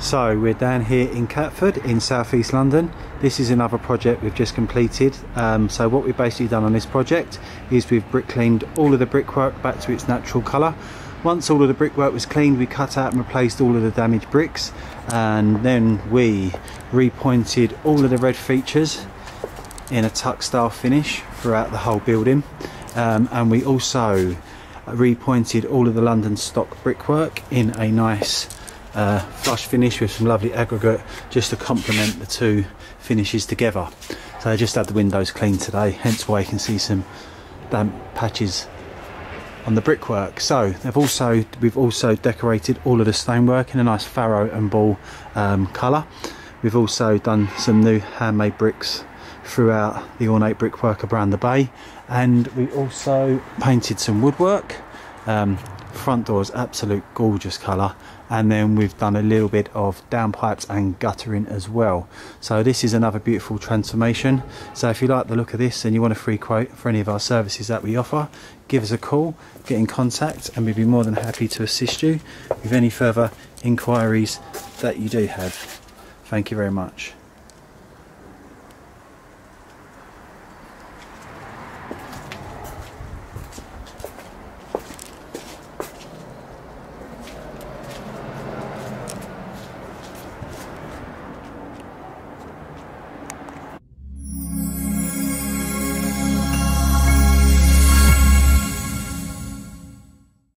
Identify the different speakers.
Speaker 1: So we're down here in Catford in southeast London. This is another project we've just completed. Um, so what we've basically done on this project is we've brick cleaned all of the brickwork back to its natural colour. Once all of the brickwork was cleaned we cut out and replaced all of the damaged bricks and then we repointed all of the red features in a tuck style finish throughout the whole building um, and we also repointed all of the London stock brickwork in a nice uh, flush finish with some lovely aggregate just to complement the two finishes together. So I just had the windows cleaned today, hence why you can see some damp patches on the brickwork. So they've also we've also decorated all of the stonework in a nice Farrow and Ball um, colour. We've also done some new handmade bricks throughout the ornate brickwork around the bay and we also painted some woodwork um, front doors absolute gorgeous colour and then we've done a little bit of downpipes and guttering as well. So this is another beautiful transformation. So if you like the look of this and you want a free quote for any of our services that we offer give us a call get in contact and we'd be more than happy to assist you with any further inquiries that you do have. Thank you very much